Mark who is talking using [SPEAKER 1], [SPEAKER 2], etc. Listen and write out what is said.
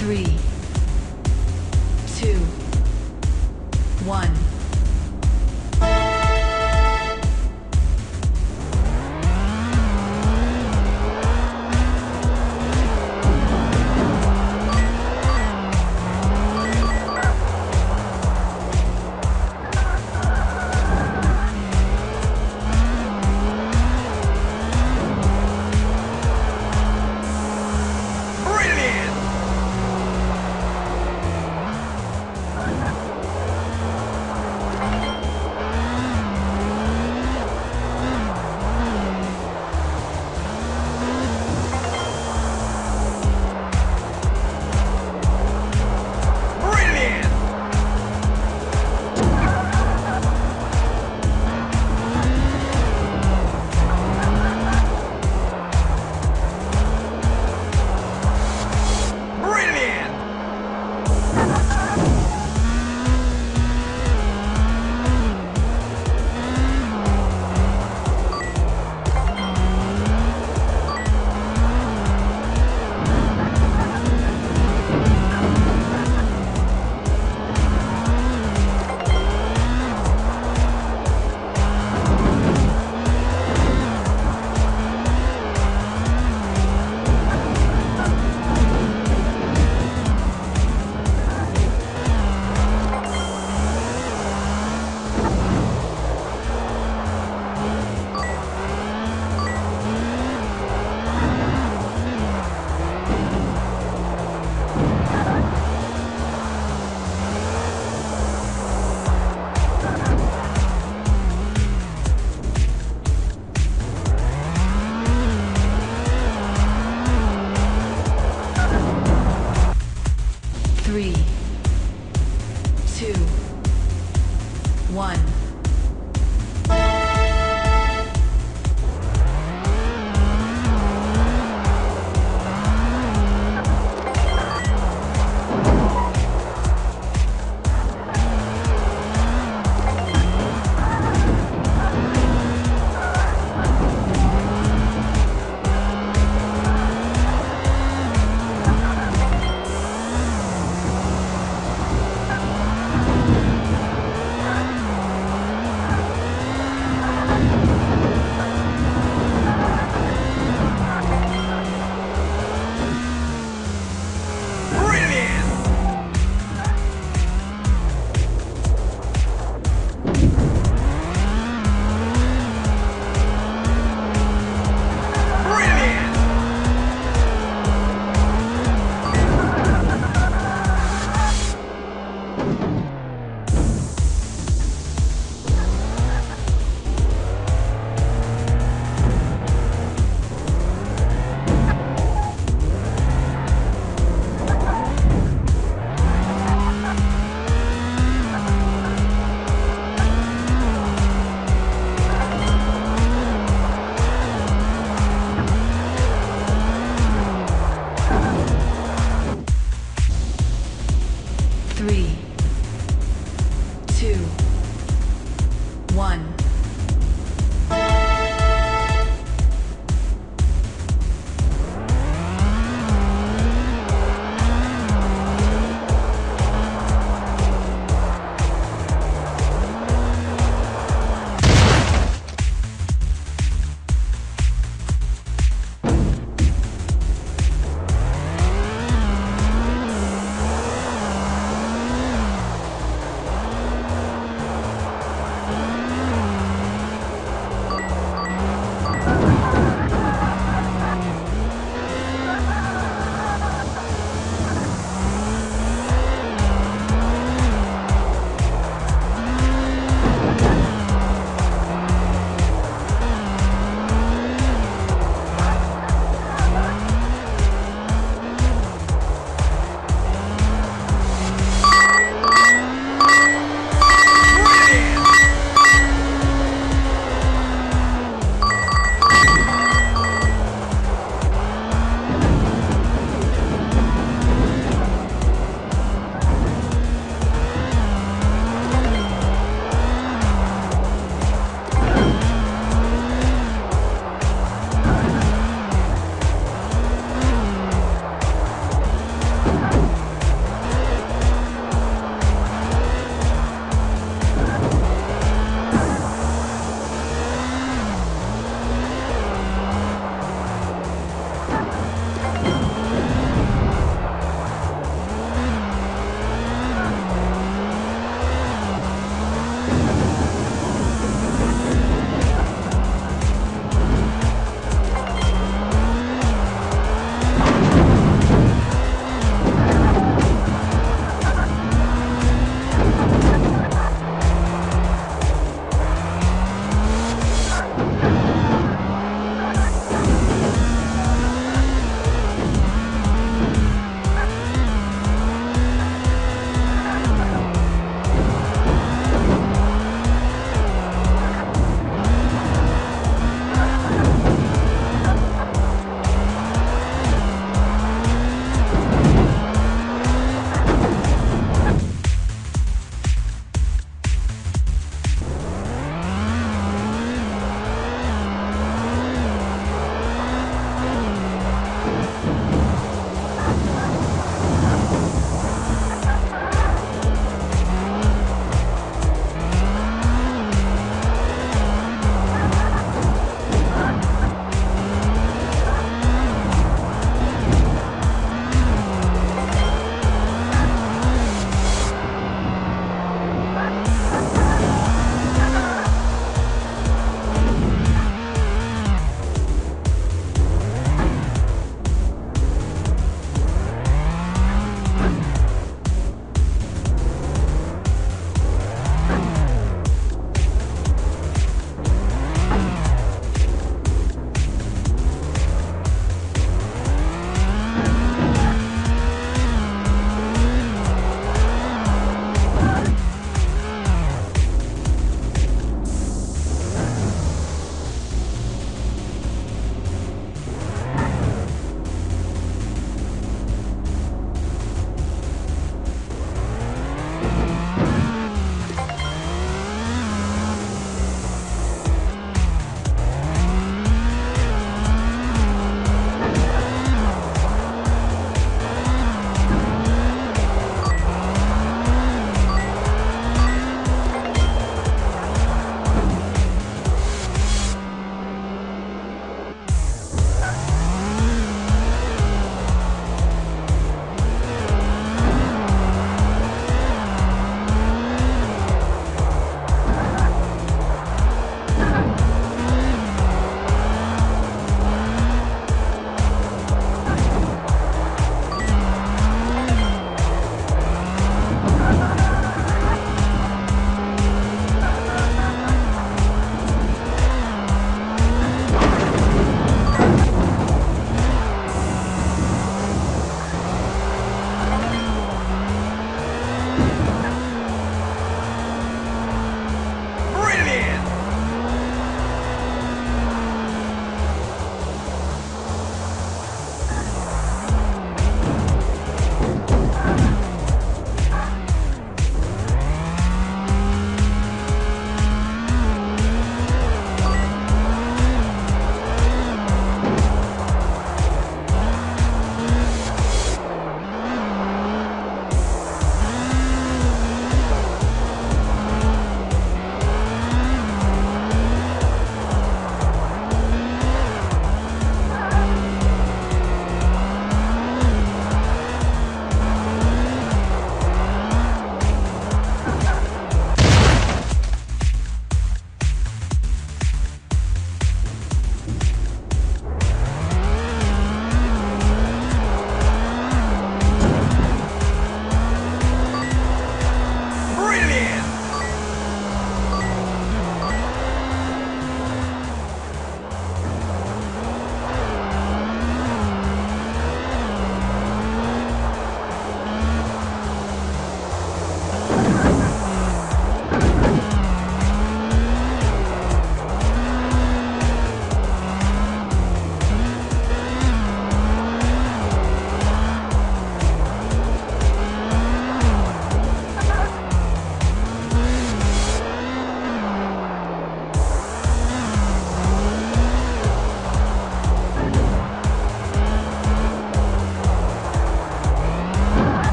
[SPEAKER 1] three, two, one.